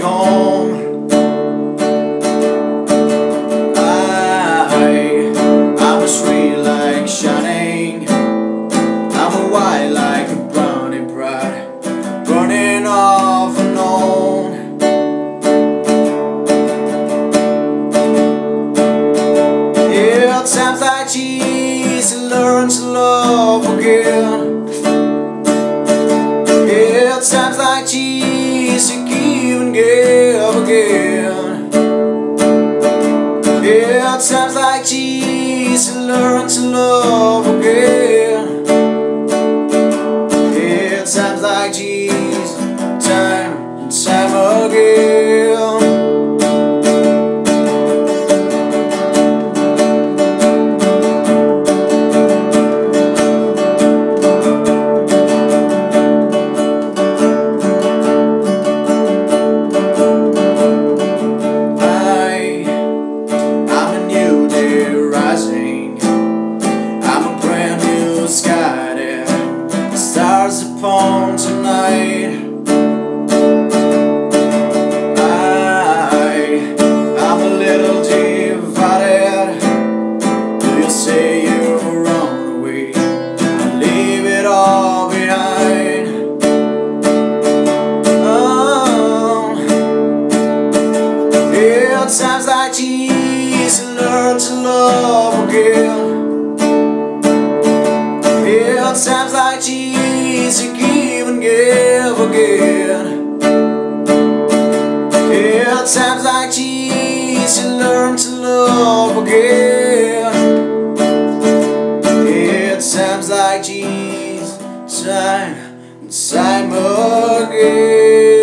going home. I, I'm a sweet like shining. I'm a white like a brownie bride, burning off and on. Yeah, times like these, learn to love again. Yeah, times like these again. Yeah, times like these, learn to love again. Stars upon tonight. I, I'm a little divided. Do you say you're? Leave it all behind. Oh. Times like you learn to love again. Times like is you give and give again? Yeah, times like these you learn to love again. Yeah, times like these time and time again.